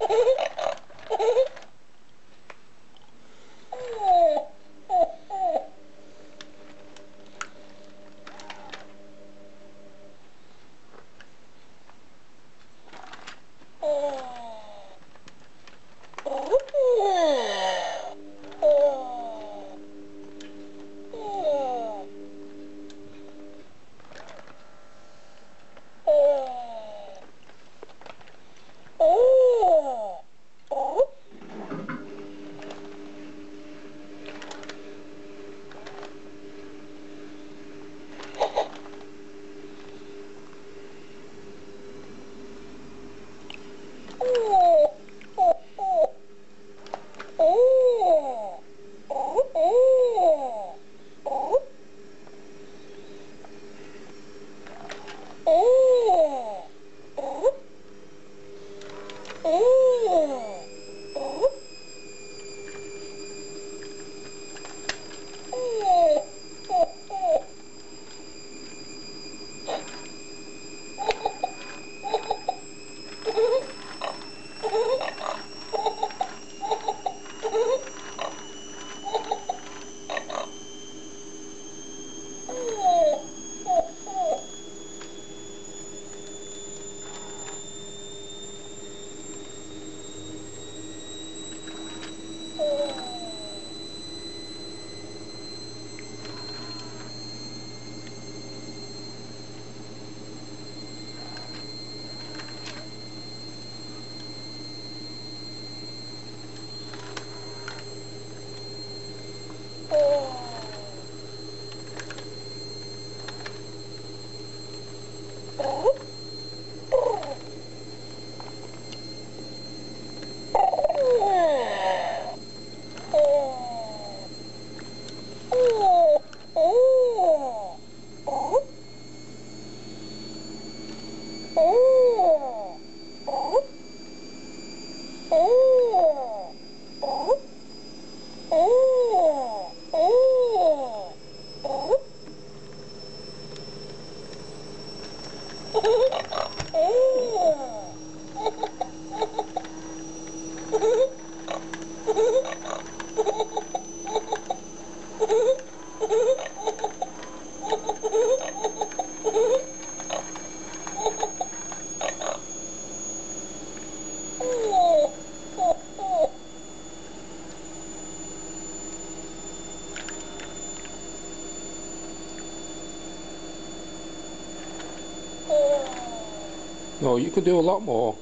Ha ha ha. Oh. Oh, No, you could do a lot more.